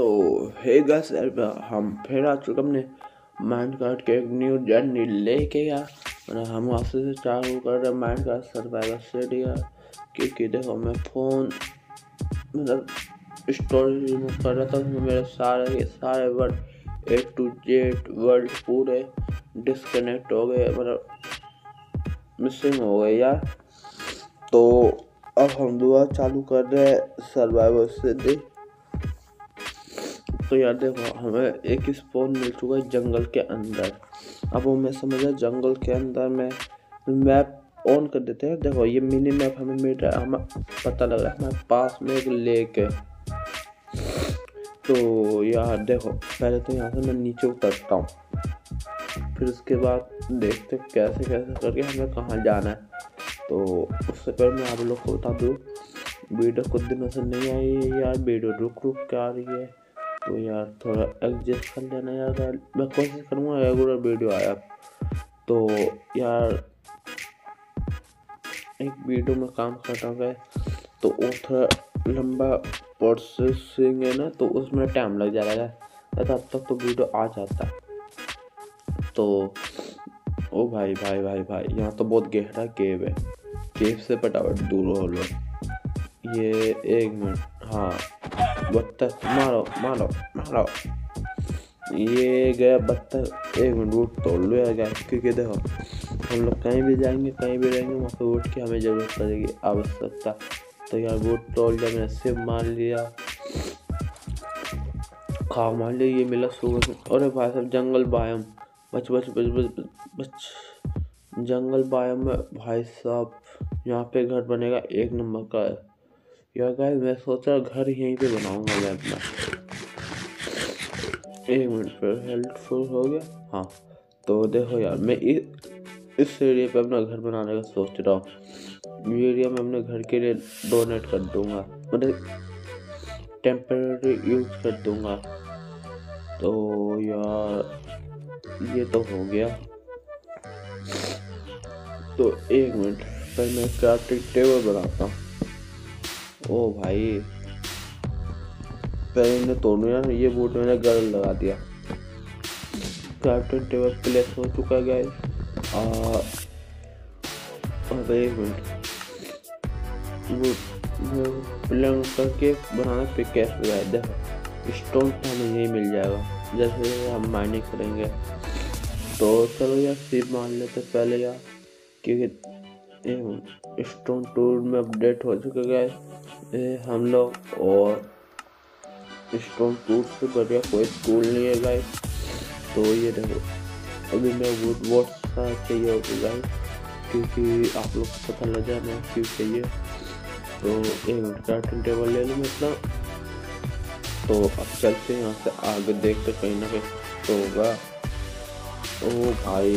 तो हे गस हम फिर आ चुके अपने माइंड कार्ड के एक न्यू जर्नी लेके, यार। और हम वापस से चालू कर रहे माइंड कार्ड सर्वाइवर स्टडी यार। क्योंकि देखो, मैं फ़ोन मतलब स्टोरेज रिमूव कर रहा था। उसमें मेरे सारे के सारे word A to Z word पूरे डिसकनेक्ट हो गए मतलब मिसिंग हो गए, यार। तो अब हम दुआ चालू कर रहे हैं सर्वाइवर से देख तो यार देखो, हमें एक स्पोन मिल चुका है जंगल के अंदर। अब वो मैं समझा जंगल के अंदर में मैप ऑन कर देते हैं। देखो, ये मिनी मैप हमें मिल रहा है, हमें पता लग रहा है, हमारे पास में एक लेक है। तो यार देखो, पहले तो यहाँ से मैं नीचे उतरता हूँ। फिर उसके बाद देखते कैसे कैसे करके हमें कहाँ जाना है। तो उससे पहले मैं आप लोग को बता दूँ, वीडियो कुछ दिनों से नहीं आई है यार, वीडियो रुक रुक के आ रही है। तो यार थोड़ा एडजस्ट कर लेना यार। मैं कोशिश करूँगा रेगुलर वीडियो आया। तो यार, एक वीडियो में काम कर रहा है तो वो थोड़ा लंबा प्रोसेसिंग है ना तो उसमें टाइम लग जा रहा है। तब तक तो वीडियो आ जाता। तो ओ भाई भाई भाई भाई, यहाँ तो बहुत गहरा केव है। केव से पटावट दूर हो लो। ये एक मिनट हाँ। बत्तख मारो मारो मारो। ये गया बत्तख एक मिनट वोट तोड़ लो यार गया, क्योंकि देखो, हम लोग कहीं भी जाएँगे, कहीं भी रहेंगे, वहाँ पे वोट की हमें ज़रूरत पड़ेगी, आवश्यकता। तो यार वोट तोड़ लिया मैंने सिम मार लिया खा मार लिया, ये मिला सुबह अरे भाई साहब, जंगल बायम। बच बच बच बच बच। जंगल बायम में भाई साहब, यहाँ पे घर बनेगा, एक नंबर का है। यार गाइस मैं सोच घर यहीं पे बनाऊँगा मैं। अपना एक मिनट पर हेल्पफुल हो गया। हाँ तो देखो यार, मैं इस इस एरिया पे अपना घर बनाने का सोच रहा हूँ। ये एरिया में अपने घर के लिए डोनेट कर दूँगा। मतलब टेम्पररी यूज़ कर दूँगा। तो यार, ये तो हो गया। तो एक मिनट पर मैं क्राफ्टिंग टेबल बनाता हूँ। ओ भाई। पहले इन्हें तोड़ू यार ये बूट मैंने गल लगा दिया। क्राफ्टिंग टेबल प्लेस हो चुका है अब एक मिनट करके बनाना पे कैश लगाए देखो स्टोन तो हमें यही मिल जाएगा। जैसे हम माइनिंग करेंगे। तो चलो यार सिर्फ़ मान लेते पहले यार। क्योंकि स्टोन टूल में अपडेट हो चुका है हम लोग और स्टोन टूट से बढ़िया कोई स्कूल नहीं है गाइस तो ये देखो, अभी मैं वुड वॉट सा चाहिए होगा गाइस क्योंकि आप लोग को पता लग जाए मैं क्यों चाहिए। तो एक मिनट कार्टन टेबल ले लूँ इतना तो अब चलते हैं यहाँ से आगे देख देखते कहीं ना कहीं तो होगा। ओ भाई,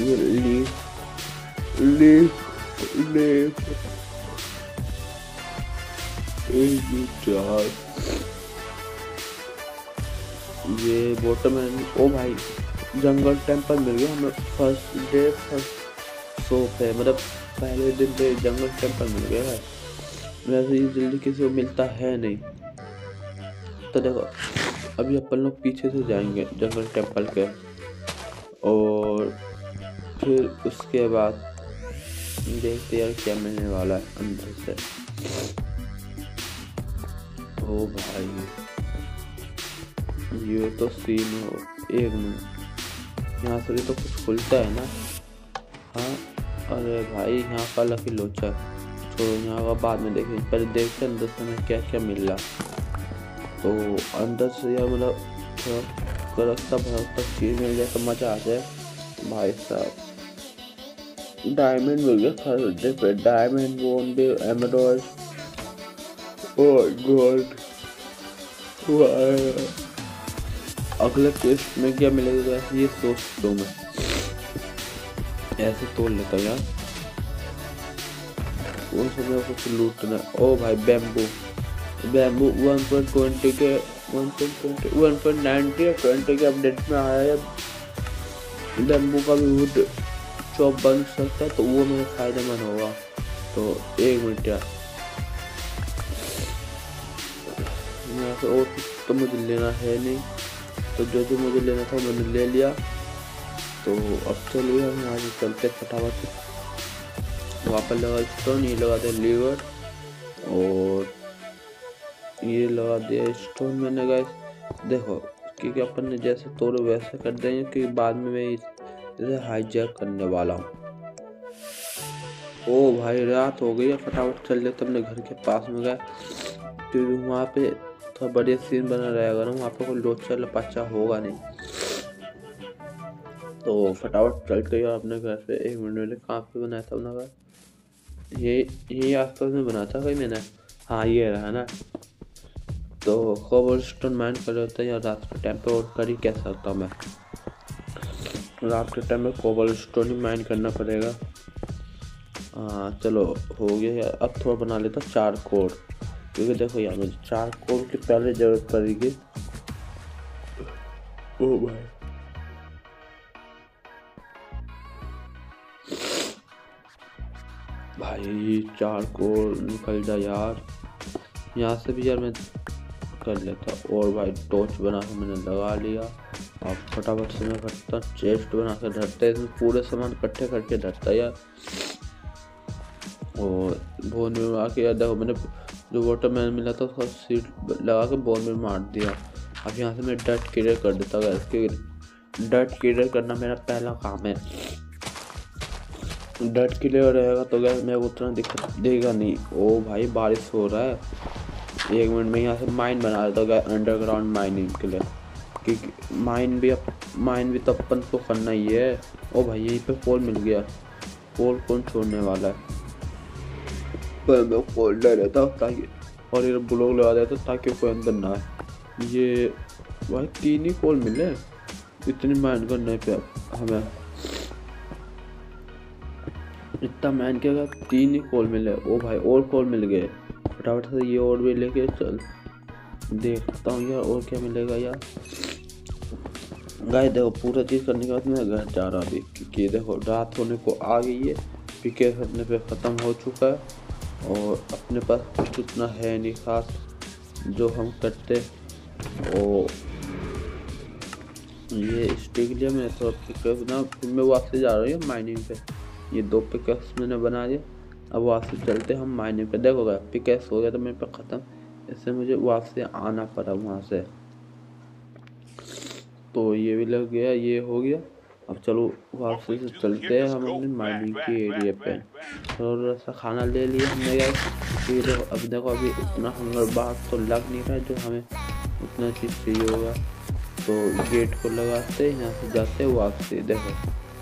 ये लीफ लीफ लीफ ये वाटरमैन ओ भाई जंगल टेंपल मिल गया हमें। फ़र्स्ट डे फ़र्स्ट सोप है। मतलब पहले दिन पे जंगल टेंपल मिल गया है। वैसे ये जल्दी किसी को मिलता है नहीं। तो देखो, अभी अपन लोग पीछे से जाएँगे जंगल टेंपल के। और फिर उसके बाद देखते यार क्या मिलने वाला है अंदर से। ओ भाई ये तो सीन हो, एक मिनट यहाँ से तो कुछ खुलता है ना? हाँ अरे भाई, यहाँ का लकी लोचा। छोड़ो, यहाँ का बाद में देखें। पहले देखते हैं अंदर से हमें क्या क्या मिल रहा। तो अंदर से यार मतलब थोड़ा करकता भरकता चीज़ मिल जाए तो मज़ा आ जाए। भाई साहब। डायमंड मिल गया थर्सडे पे डायमंड बोन भी एमरॉल्ड Oh God. अगले टेस्ट में क्या मिलेगा? ये सोच दो मैं। ऐसे तोड़ लेता यार। उन समय कुछ लूटना ओ भाई bamboo bamboo one point twenty के one point twenty one point ninety या ट्वेंटी के अपडेट में आया है। बैम्बू का भी वुड चॉप बन सकता है तो वो मेरे फ़ायदेमंद होगा। तो एक मिनट यार। यहाँ से और कुछ तो मुझे लेना है नहीं। तो जो जो मुझे लेना था, मैंने ले लिया। तो अब चलिए हम यहाँ से चलते फटाफट वहाँ पर लगा स्टोन ये लगा दिया लीवर। और ये लगा दिया स्टोन मैंने गए देखो, क्योंकि अपन ने जैसे तोड़े, वैसे कर देंगे, क्योंकि बाद में मैं इसे हाईजैक करने वाला हूँ। ओ भाई, रात हो गई है, फटाफट चल लेते अपने घर के पास में गए क्योंकि वहाँ पे थोड़ा बढ़िया सीन बना रहेगा ना वहाँ पे कोई लोचा लपाचा होगा नहीं तो फटाफट चल के अपने घर पे। एक मिनट मैंने कहाँ पे बनाया था अपना घर? ये ये आसपास में बना था कहीं मैंने? हाँ ये रहा ना। तो कोबल स्टोन माइंड कर लेते हैं या रात के टाइम पे और कर ही कह सकता हूँ मैं? रात के टाइम में कोबल स्टोन ही माइंड करना पड़ेगा। हाँ चलो हो गया। अब थोड़ा बना लेता चार कोड क्योंकि देखो यार मुझे चार कोड की पहले ज़रूरत पड़ेगी ओ भाई। भाई चार कोड निकल जा यार। यहाँ से भी यार मैं कर लेता। और भाई टॉर्च बना के मैंने लगा लिया। अब फटाफट से मैं करता चेस्ट बना कर धरते। इसमें पूरे सामान इकट्ठे करके धरता यार। और बोन में मार के यार देखो मैंने जो वाटर मैन मिला था, उसका सीट लगा के बॉल में मार दिया। अब यहाँ से मैं डट क्लियर कर देता हूँ इसके डट क्लियर करना मेरा पहला काम है। डट क्लियर रहेगा तो गैस मेरे को उतना दिक्कत देगा नहीं। ओ भाई, बारिश हो रहा है। एक मिनट में यहाँ से माइन बना देता हूँ अंडरग्राउंड माइनिंग के लिए। क्योंकि माइन भी अप माइन भी तो अपन को करना ही है। ओ भाई, यहीं पे पोल मिल गया। पोल कौन छोड़ने वाला है? पर मैं ले लेता हूँ ताकि और ये ब्लॉक लगा देता ताकि कोई अंदर ना आए। ये भाई तीन ही पोल मिले इतनी माइन करने पे हमें। इतना मैन के तीन ही कॉल मिले, ओ भाई और कॉल मिल गए। फटाफट से ये और भी लेके चल। देखता हूँ यार और क्या मिलेगा यार। गाय देखो, पूरा चीज़ करने के बाद मैं घर जा रहा अभी। क्योंकि देखो, रात होने को आ गई है। पीके अपने पे ख़त्म हो चुका है। और अपने पास कुछ उतना है नहीं खास जो हम करते। और ये स्टिक लिया मैंने तो पिकअप ना, फिर मैं वापस जा रही हूँ माइनिंग पे। ये दो पिकअप्स मैंने बना दिया अब वहाँ से चलते हम माइनिंग पे। देखो गया पिकअप्स हो गया तो मेरे पे ख़त्म। इससे मुझे वहाँ से आना पड़ा वहाँ से। तो ये भी लग गया, ये हो गया। अब चलो वापसी से चलते हैं हम अपने माइनिंग के एरिया पे। थोड़ा सा खाना ले लिया हमने गया फिर अब देखो, अभी उतना हंगर बात तो लग नहीं रहा है जो हमें उतना चीज़ चाहिए होगा। तो गेट को लगाते यहाँ से जाते वापस। देखो,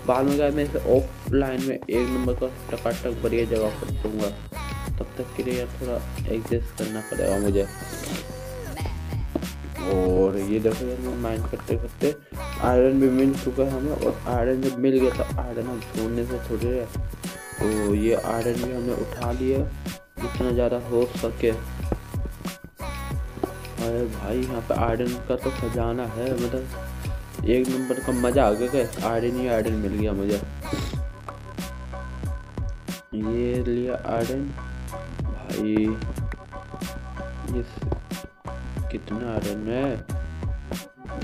बाद में मैं इसे ऑफलाइन में एक नंबर का टकाटक बढ़िया जगह पर दूँगा। तब तक के लिए थोड़ा एडजस्ट करना पड़ेगा मुझे। और ये देखो यार माइंड करते करते आयरन भी मिल चुका है हमें और आयरन जब मिल गया तो आयरन हम ढूँढने से थोड़ी है तो ये आयरन भी हमने उठा लिया, जितना ज़्यादा हो सके। अरे भाई, यहाँ पे आयरन का तो खजाना है मतलब एक नंबर का मज़ा आ गया आयरन ही आयरन मिल गया मुझे। ये लिया आयरन। भाई, ये कितना आयरन है?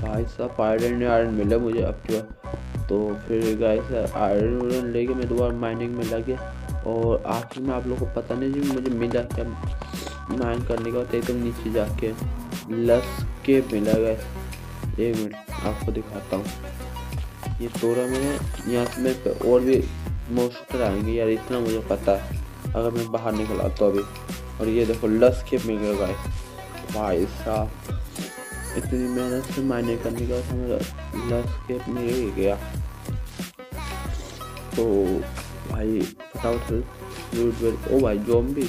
भाई साहब आयरन आयरन मिला मुझे अब क्या तो फिर गाइस आयरन वायरन लेके मैं दोबारा माइनिंग में लगे और आखिर में आप लोगों को पता नहीं जी, मुझे मिला क्या माइन करने का एकदम नीचे जाके लस के मिला गया एक मिनट आपको दिखाता हूँ। ये तोड़ा मैंने यहाँ से मैं और भी मोस्टर आएँगे यार, इतना मुझे पता है। अगर मैं बाहर निकला तो अभी। और ये देखो, लस के मिल गया भाई साहब। इतनी मेहनत से मायने करने के हमें लस के ही गया। तो भाई, फटाफट से ओ भाई जोम्बी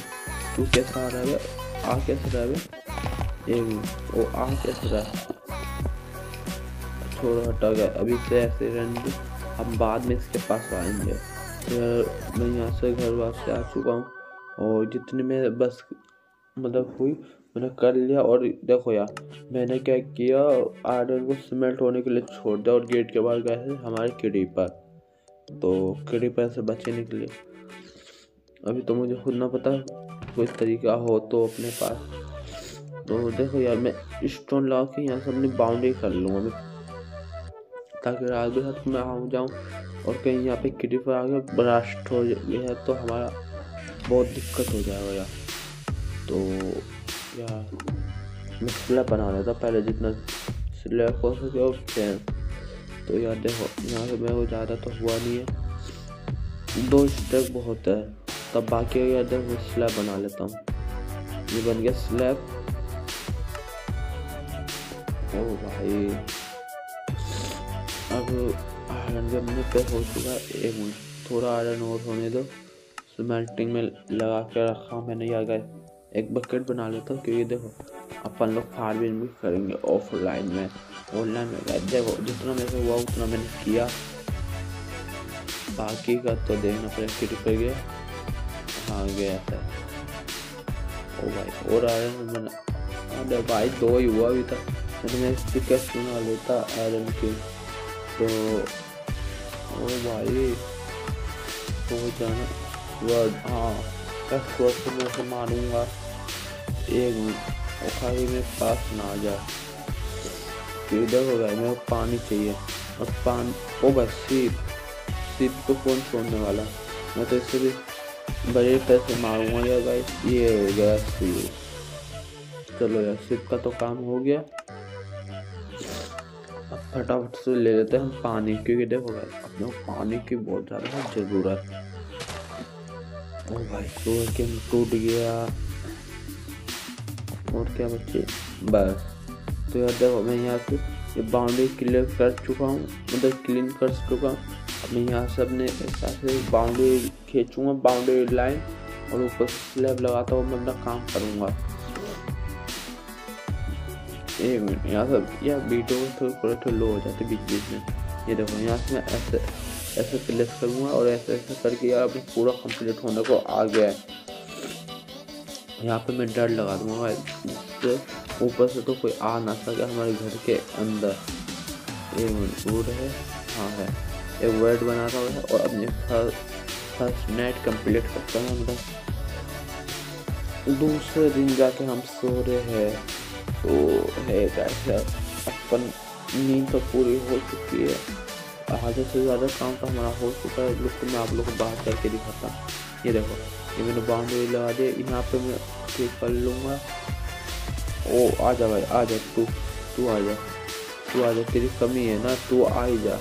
तू कैसा आ रहा है? आ कैसे रहा है? एक ओ, आ कैसे रहा छोड़ो हटा गया। अभी से ऐसे रन हम बाद में इसके पास आएँगे। फिर मैं यहाँ से घर वापस आ चुका हूँ। और जितने में बस मतलब हुई मैंने कर लिया और देखो यार, मैंने क्या किया, आयरन को सीमेंट होने के लिए छोड़ दिया और गेट के बाहर गए थे हमारे क्रीपर तो क्रीपर से बचे निकले। अभी तो मुझे खुद ना पता कोई तरीका हो तो अपने पास। तो देखो यार, मैं स्टोन लगा के यहाँ से अपनी बाउंड्री कर लूँगा मैं। ताकि रात भी रात में आ जाऊँ और कहीं यहाँ पे क्रीपर आ गया ब्रास्ट हो गया तो हमारा बहुत दिक्कत हो जाएगा यार। तो यार मैं स्लैब बना लेता पहले जितना स्लैब हो सके और फ़ैन तो यार देखो, यहाँ से मेरे को ज़्यादा तो हुआ नहीं है। दो स्टेप बहुत है। तब बाकी यार देखो स्लैब बना लेता हूँ। ये बन गया स्लैब ओ भाई। अब आयरन भी अपने पे हो चुका है। एक मिनट, थोड़ा आयरन और होने दो। स्मेल्टिंग में लगा के रखा मैंने यार गए एक बकेट बना लेता हूँ क्योंकि देखो, अपन लोग फ़ार्मिंग भी करेंगे ऑफलाइन में। ऑनलाइन में देखो, जितना मेरे से हुआ, उतना मैंने किया। बाकी का तो देखना पड़ेगा कि रुपये गया। हाँ गया था। ओ भाई, और आयरन बना। अरे भाई, दो ही हुआ अभी तक। मैंने मैं पिकअप बना लेता, आयरन की। तो ओ भाई तो जाना। वर्ड हाँ मैं मारूँगा। एक मिनट और खाली मेरे पास ना आ तो इधर हो गया, मेरे पानी चाहिए। और पानी, ओ बस सीप। सीप को कौन छोड़ने वाला? मैं तो इससे भी बड़े पैसे मारूँगा यार भाई। ये हो गया सीप। चलो यार, सीप का तो काम हो गया। अब फटाफट से ले लेते हैं हम पानी, क्योंकि देखो भाई, अपने पानी की बहुत ज़्यादा ज़रूरत ओ भाई सूरज के टूट गया। और क्या बच्चे? बस। तो यार देखो मैं यहाँ से ये बाउंड्री क्लियर कर चुका हूँ मतलब क्लीन कर चुका हूँ मैं यहाँ से अपने हिसाब से बाउंड्री खींचूँगा, बाउंड्री लाइन और ऊपर स्लैब लगाता हुआ मैं अपना काम करूँगा। एक मिनट यहाँ से यह वीडियो थोड़ी, थोड़ा थोड़ा लो हो जाते बीच बीच में। ये देखो, यहाँ से मैं ऐसे ऐसे प्लेस करूँगा और ऐसे ऐसे करके यार अभी पूरा कंप्लीट होने को आ गया है। यहाँ पे मैं डर लगा दूँगा जिससे ऊपर से तो कोई आ ना सके हमारे घर के अंदर। एक वुड है। हाँ है। एक वर्ड बनाता हुआ है और अपने फ़र्स्ट नाइट कंप्लीट करता हूँ मतलब दूसरे दिन जाके हम सो रहे हैं। तो है कैसे अपन नींद तो पूरी हो चुकी है। आधे से ज़्यादा काम तो हमारा हो चुका है। लोग मैं आप लोग को बाहर करके दिखाता ये देखो ये मैंने बाउंड्री लगा दी यहाँ पे मैं ठीक कर लूँगा ओ आ जा भाई आ जा तू तू आ जा तू आ जा तेरी कमी है ना तू आ ही जा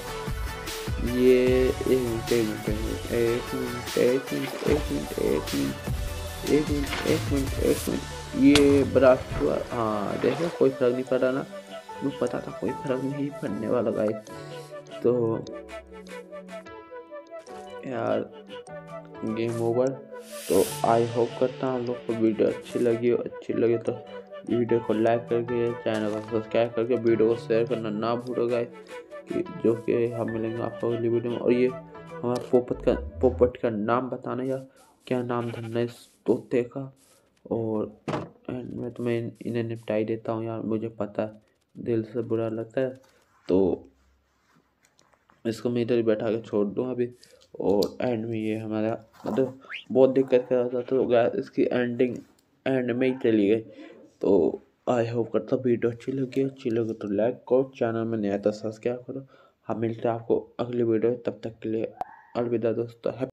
ये एक मिनट एक मिनट एक मिनट एक मिनट एक मिनट एक मिनट एक मिनट एक मिनट एक मिनट ये ब्रास्ट हुआ हाँ देखो कोई फ़र्क नहीं पड़ा ना मुझे पता था कोई फ़र्क नहीं पड़ने वाला गाइस तो यार गेम ओवर तो आई होप करता हूँ लोग को वीडियो अच्छी लगी हो, अच्छी लगे तो वीडियो को लाइक करके चैनल को सब्सक्राइब करके वीडियो को शेयर करना ना भूलो गाइस कि जो कि हम मिलेंगे आपको अगली वीडियो में। और ये हमारा पोपट का पोपट का नाम बताना या क्या नाम धरना इस तोते का? और मैं तुम्हें इन्हें निपटाई देता हूँ यार, मुझे पता है, दिल से बुरा लगता है तो इसको मैं इधर बैठा के छोड़ दूँ अभी। और एंड में ये हमारा मतलब बहुत दिक्कत कर रहा था तो इसकी एंडिंग एंड में ही चली गई। तो आई होप करता वीडियो अच्छी लगी अच्छी लगी तो लाइक करो चैनल में नया तो सब्सक्राइब करो। हम मिलते हैं आपको अगली वीडियो तब तक के लिए अलविदा दोस्तों।